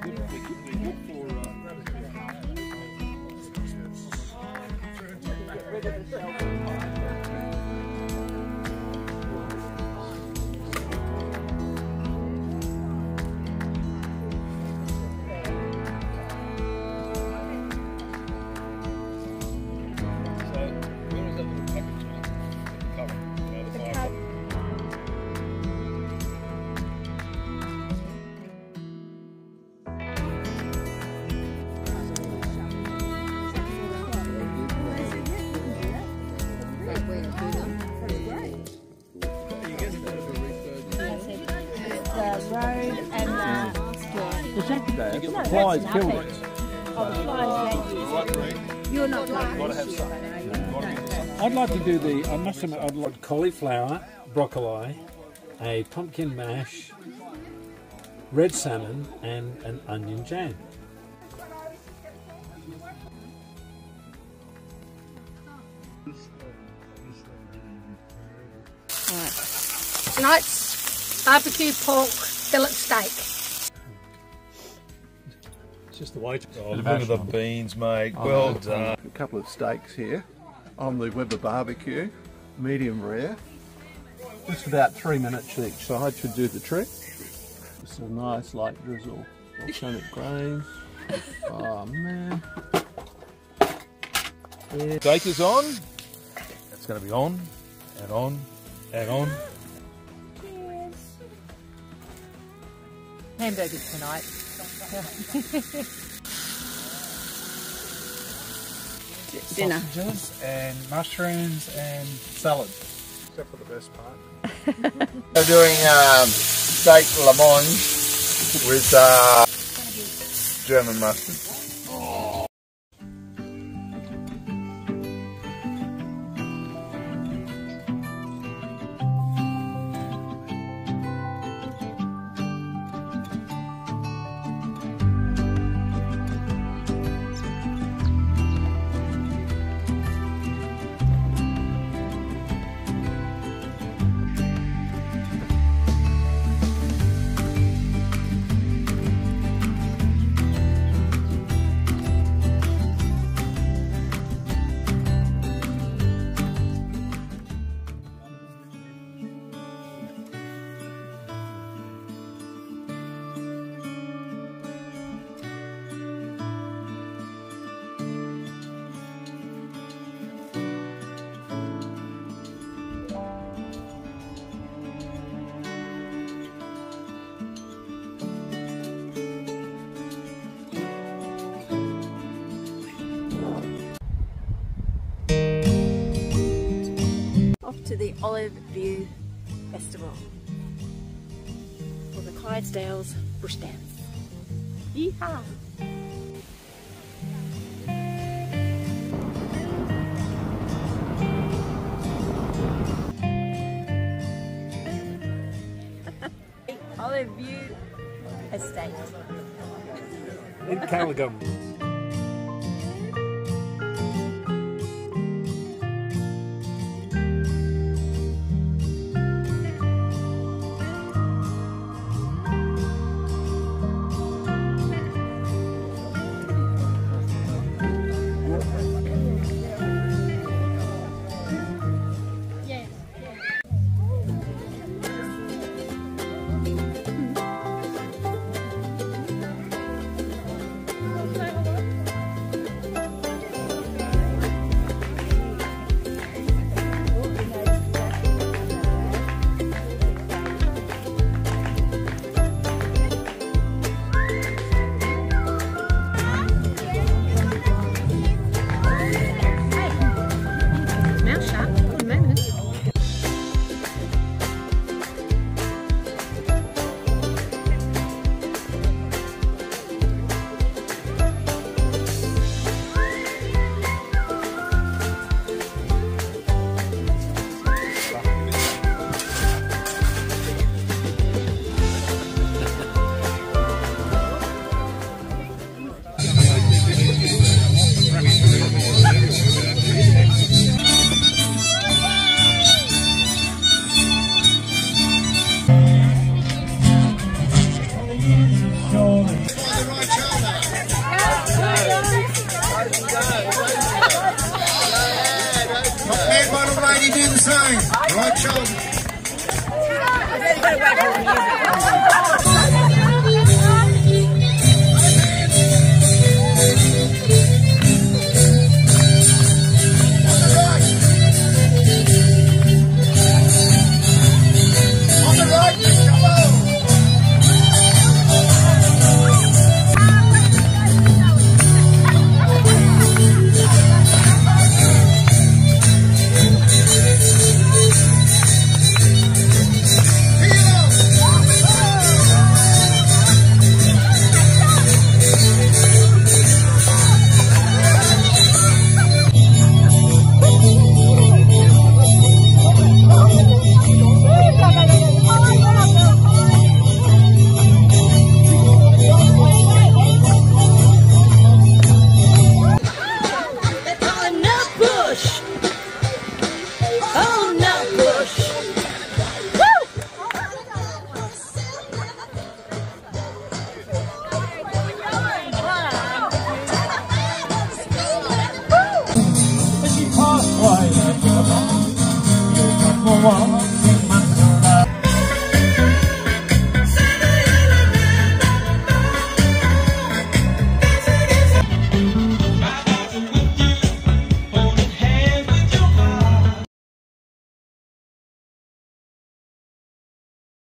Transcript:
Get rid of the cell road and the The Saturday, the flies killed it. Oh, You're not like I'd like to do the, I must admit, I'd like cauliflower, broccoli, a pumpkin mash, red salmon, and an onion jam. Tonight's barbecue pork fillet steak. It's just the way to Oh, look at the beans, mate. Well done. A couple of steaks here on the Weber barbecue, medium rare. Just about three minutes each side should do the trick. Just a nice light drizzle, volcanic grains. Oh man. Steak is on. It's going to be on and on and on. Hamburgers tonight. dinner. sausages and mushrooms and salad. Except for the best part. We're doing um, steak lamont with uh, German mustard. To the Olive View Festival for the Clydesdales Bush Dance. Yeehaw! Olive View Estate. In nine. All right, Charles.